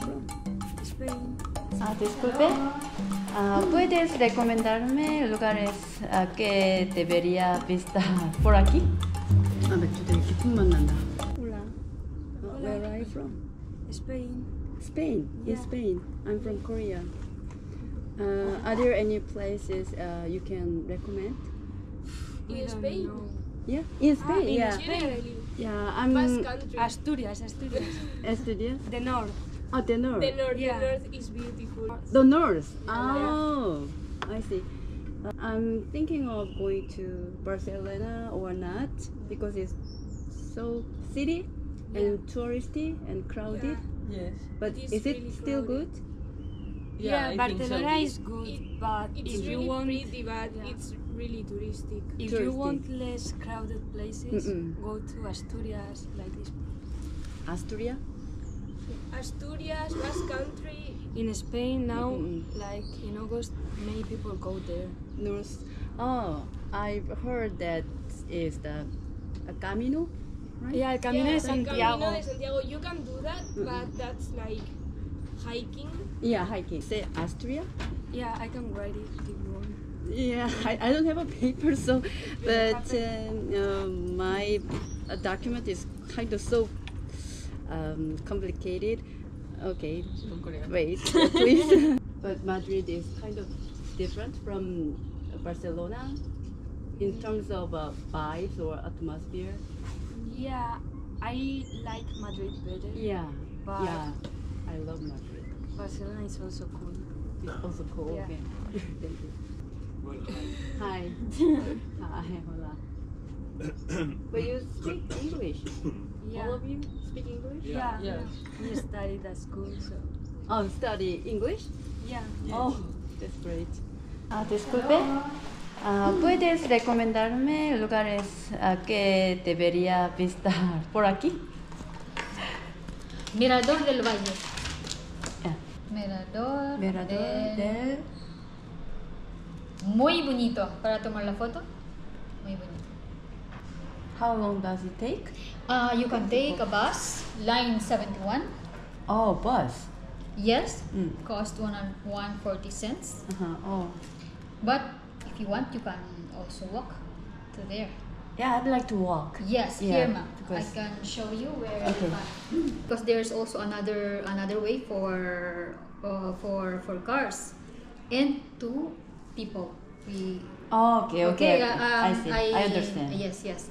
México. Spain. Ah, disculpe. Ah, ¿Puedes recomendarme lugares ah, que debería visitar por aquí? A ver, tú te dije, ah, Hola. Where are you from? Spain. Spain. Yeah. Spain. I'm from Korea. Uh, are there any places uh, you can recommend? In Spain. Yeah, in Spain. Ah, in yeah. Spain. Yeah, I'm. Basque country. Asturias, Asturias. Asturias. The north. Oh, the north. The north, Yeah. the north is beautiful. The north. Oh, I see. Uh, I'm thinking of going to Barcelona or not because it's so city and touristy and crowded. Yes. But It is is it really still crowded. good? Yeah, I think so. Barcelona is good, It- but It's if really you want pretty, but Yeah. it's really touristic. if touristy. you want less crowded places, Mm-mm. go to Asturias like this. Asturia? Asturias, Basque Country, In Spain now, Mm-mm. like in August, many people go there. North. Oh, I've heard that is the Camino, right? Yeah, el Camino yeah, de the Santiago. Camino de Santiago. You can do that, but that's like hiking. Yeah, hiking. Say Austria? Yeah, I can write it if you want. Yeah, I, I don't have a paper, so but um, uh, my uh, document is kind of so um, complicated. Okay, wait, please. but Madrid is kind of different from Barcelona in terms of uh, vibes or atmosphere. Yeah, I like Madrid better. Yeah, But- yeah, I love Madrid. Barcelona is also cool. It's also cool. Yeah. Okay, thank you. Hi. Hi, hola. but you speak English. Yeah. All of you speak English? Yeah. Yeah. We studied at school, so. Oh, study English? Yeah. Oh, that's great. Ah, disculpe. Ah, ¿Puedes recomendarme lugares ah, que debería visitar por aquí? Mirador del Valle. Yeah. Mirador, Mirador del- del... Muy bonito para tomar la foto. How long does it take? Uh, you can take a bus, line 71. Oh, bus. Yes, Mm. cost one 140 cents. Uh-huh. Oh. But if you want, you can also walk to there. Yeah, I'd like to walk. Yes, Yeah, here, ma'am. I can show you where. Okay. you Because there's also another another way for uh, for for cars and two people. We Oh, okay, okay. uh, I um, see. I, understand. Yes, yes.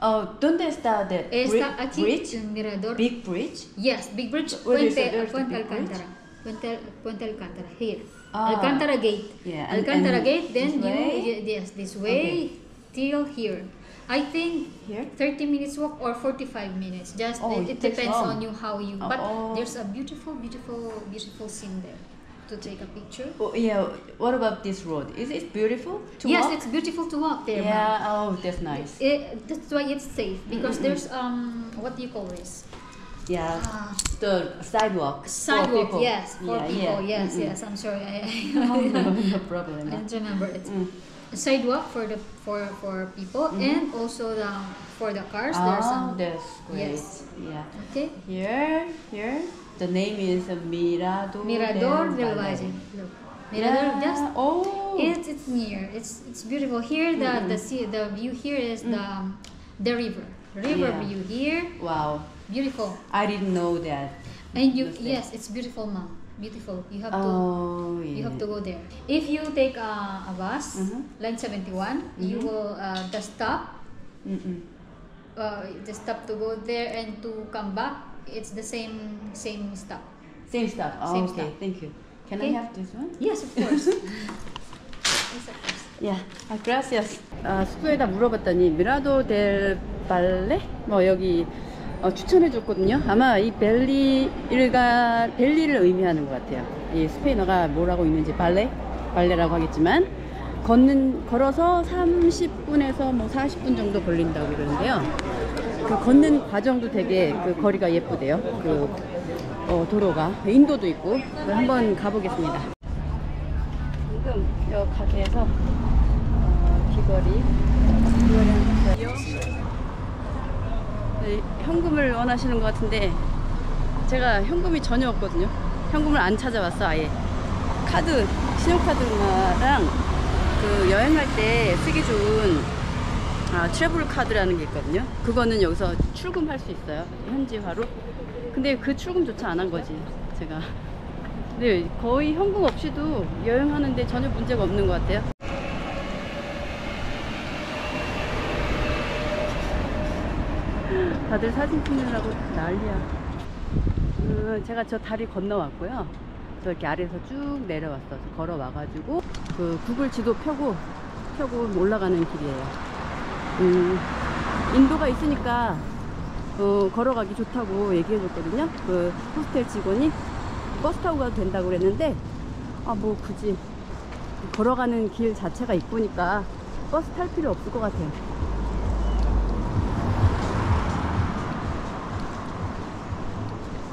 Oh, ¿dónde está the Está bri- aquí bridge? el mirador. Big bridge? Yes, big bridge. Puente, it? There's the Puente bridge? Alcántara. Puente, Puente Alcántara. Here. Ah. Alcántara Gate. Yeah, and- Alcántara and Gate. Then you yes this way till here. I think Here? 30 minutes walk or 45 minutes. Just Oh, it, it it depends long. on you how you. Oh, But oh. there's a beautiful, beautiful, beautiful scene there to take a picture. Oh, yeah. What about this road? Is it beautiful to yes, walk? Yes, it's beautiful to walk there. Yeah. Oh, that's nice. It, that's why it's safe because there's um what do you call this? Yeah. Ah. The sidewalk. Sidewalk, people. yes, for Yeah, people, yeah. yes, Mm-mm. yes. I'm sorry, I, Oh, no, no problem. I don't remember it. Mm. A sidewalk for the for for people and also the for the cars. There's Oh, some that's great. Yes. Yeah. okay. Here, here. The name is Mirador, Mirador del Valle. Valle. Look, Mirador Yeah. just Oh. it's it's near. It's it's beautiful here. The the sea the view here is the the river river Yeah. view here. wow. Beautiful. I didn't know that. And you yes, it's beautiful, mom. Beautiful. You have to. Oh, yeah. You have to go there. If you take a, a bus, Mhm. line 71, you Mhm. will uh, the stop, Mm-mm. uh, the stop to go there and to come back. It's the same same stop. Same stuff. Oh, Same okay, stuff. thank you. Can Okay. I have this one? Yes, of course. yes, of course. Yeah. 아, gracias. 아, 숙소에다 물어봤더니 미라도 델 발레 뭐 여기 어, 추천해 줬거든요. 아마 이 벨리가 벨리를 의미하는 것 같아요. 이 스페인어가 뭐라고 있는지 발레 발레라고 하겠지만 걷는 걸어서 30분에서 뭐 40분 정도 걸린다고 그러는데요. 그 걷는 과정도 되게 그 거리가 예쁘대요. 그 어, 도로가 인도도 있고 한번 가보겠습니다. 지금 여 가게에서 어, 귀걸이 귀걸이 네, 현금을 원하시는 것 같은데 제가 현금이 전혀 없거든요. 현금을 안 찾아왔어 아예. 카드, 신용카드랑 그 여행할 때 쓰기 좋은 아, 트래블 카드라는 게 있거든요. 그거는 여기서 출금할 수 있어요. 현지화로. 근데 그 출금조차 안 한 거지, 제가. 근데 거의 현금 없이도 여행하는데 전혀 문제가 없는 것 같아요. 다들 사진 찍느라고 난리야. 음, 제가 저 다리 건너왔고요. 저 이렇게 아래에서 쭉 내려왔어. 걸어와가지고 그 구글 지도 펴고 펴고 올라가는 길이에요. 음, 인도가 있으니까 어, 걸어가기 좋다고 얘기해 줬거든요. 그 호스텔 직원이 버스 타고 가도 된다고 그랬는데 아 뭐 굳이 걸어가는 길 자체가 이쁘니까 버스 탈 필요 없을 것 같아요.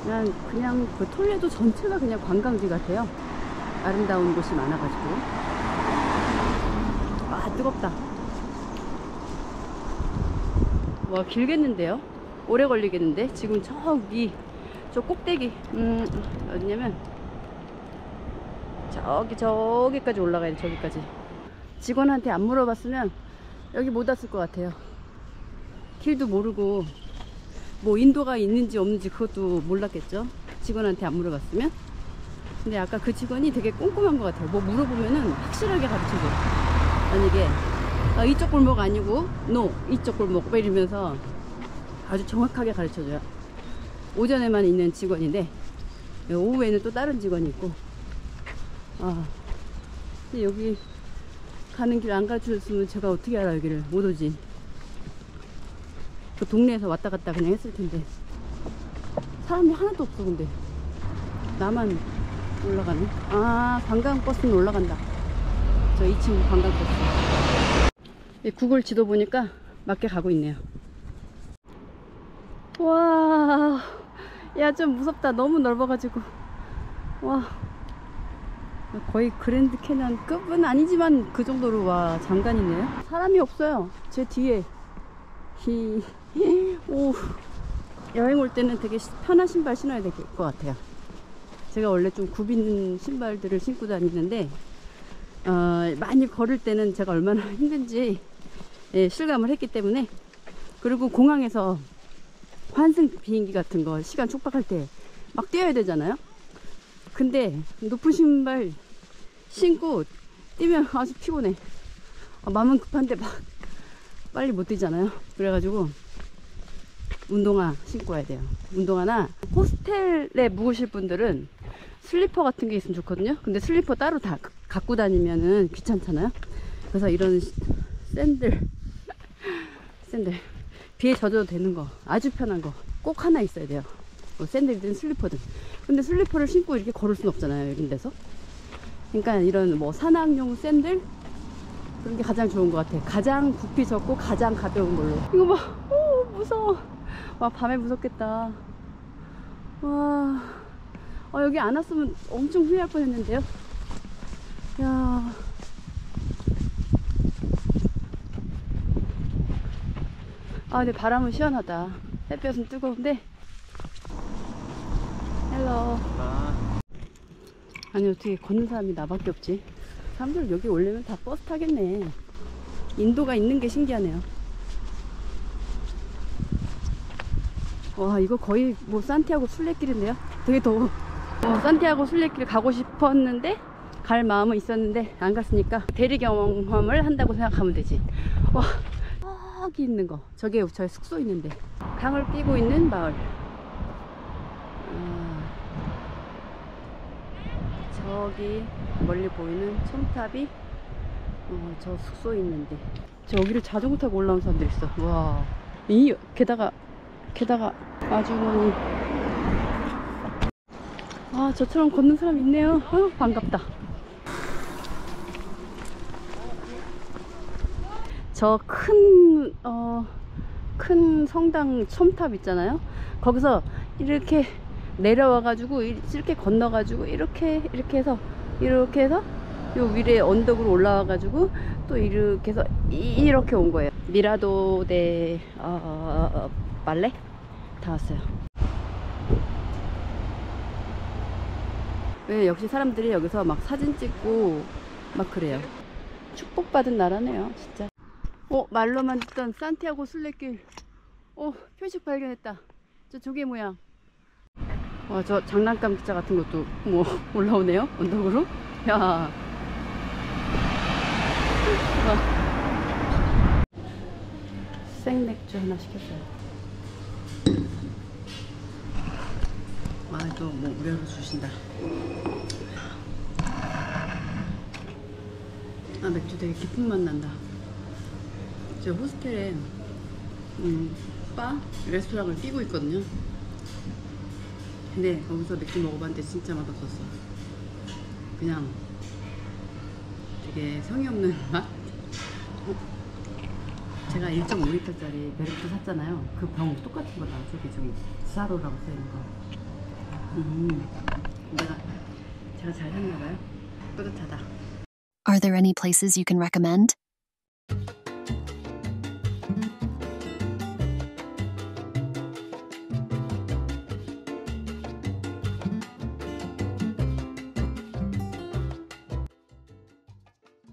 그냥 그냥 그 톨레도 전체가 그냥 관광지 같아요. 아름다운 곳이 많아가지고 아 뜨겁다. 와 길겠는데요? 오래 걸리겠는데? 지금 저기 저 꼭대기 음 어디냐면 저기 저기까지 올라가야 돼 저기까지. 직원한테 안 물어봤으면 여기 못 왔을 것 같아요. 길도 모르고 뭐 인도가 있는지 없는지 그것도 몰랐겠죠? 직원한테 안 물어봤으면. 근데 아까 그 직원이 되게 꼼꼼한 것 같아요. 뭐 물어보면은 확실하게 가르쳐줘 만약에 아, 이쪽 골목 아니고 노 이쪽 골목 뭐 이러면서 아주 정확하게 가르쳐줘요. 오전에만 있는 직원인데 오후에는 또 다른 직원이 있고. 아 여기 가는 길 안 가르쳐줬으면 제가 어떻게 알아 여기를? 못 오지. 그 동네에서 왔다 갔다 그냥 했을 텐데. 사람이 하나도 없어 근데. 나만 올라가네. 아 관광버스는 올라간다. 저 2층 관광버스. 이 구글 지도 보니까 맞게 가고 있네요 와, 야, 좀 무섭다. 너무 넓어가지고. 와, 거의 그랜드 캐년급은 아니지만 그 정도로 와, 장관이네요. 사람이 없어요. 제 뒤에. 히, 오. 여행 올 때는 되게 시- 편한 신발 신어야 될 것 같아요. 제가 원래 좀 굽이는 신발들을 신고 다니는데, 어, 많이 걸을 때는 제가 얼마나 힘든지 예, 실감을 했기 때문에, 그리고 공항에서 환승 비행기 같은 거 시간 촉박할 때 막 뛰어야 되잖아요. 근데 높은 신발 신고 뛰면 아주 피곤해. 아, 마음은 급한데 막 빨리 못 뛰잖아요. 그래가지고 운동화 신고 와야 돼요. 운동화나 호스텔에 묵으실 분들은 슬리퍼 같은 게 있으면 좋거든요. 근데 슬리퍼 따로 다 갖고 다니면은 귀찮잖아요. 그래서 이런 샌들 샌들. 비에 젖어도 되는 거. 아주 편한 거. 꼭 하나 있어야 돼요. 뭐 샌들이든 슬리퍼든. 근데 슬리퍼를 신고 이렇게 걸을 순 없잖아요 이런 데서. 그러니까 이런 뭐 산악용 샌들? 그런 게 가장 좋은 것 같아. 가장 부피 적고 가장 가벼운 걸로. 이거 봐. 오, 무서워. 와 밤에 무섭겠다. 와. 어, 여기 안 왔으면 엄청 후회할 뻔했는데요. 야 아, 근데 바람은 시원하다. 햇볕은 뜨거운데. Hello. 아니, 어떻게 걷는 사람이 나밖에 없지? 사람들 여기 오려면 다 버스 타겠네. 인도가 있는 게 신기하네요. 와, 이거 거의 뭐 산티아고 순례길인데요? 되게 더워. 어, 산티아고 순례길 가고 싶었는데, 갈 마음은 있었는데, 안 갔으니까 대리 경험을 한다고 생각하면 되지. 와, 저기 있는 거 저게 저희 숙소 있는데. 강을 끼고 있는 마을. 아, 저기 멀리 보이는 첨탑이 어, 저 숙소 있는데. 저기를 자전거 타고 올라온 사람들 있어. 와 이 게다가 게다가 아주머니. 아 저처럼 걷는 사람 있네요. 아, 반갑다 저 큰, 어, 큰 성당 첨탑 있잖아요. 거기서 이렇게 내려와 가지고, 이렇게 건너 가지고, 이렇게, 이렇게 해서, 이렇게 해서, 요 위에 언덕으로 올라와 가지고, 또 이렇게 해서, 이렇게 온 거예요. 미라도 대, 어, 발레? 다 왔어요. 예, 역시 사람들이 여기서 막 사진 찍고 막 그래요. 축복받은 나라네요, 진짜. 어, 말로만 듣던 산티아고 순례길. 어, 표식 발견했다. 저 조개 모양. 와, 저 장난감 기자 같은 것도 뭐 올라오네요, 언덕으로. 야. 와. 생맥주 하나 시켰어요. 아, 또뭐 무료로 주신다. 아, 맥주 되게 깊은 맛 난다. 저 호스텔에 음, 바, 레스토랑을 끼고 있거든요. 근데 거기서 맥주 먹어봤는데 진짜 맛없었어. 그냥 되게 성의 없는 맛? 제가 1.5리터짜리 메르트 샀잖아요. 그 병 똑같은 거다. 저기 저기 사로라고 써있는 거. 음, 내가 제가 잘 샀나봐요. 뿌듯하다. Are there any places you can recommend?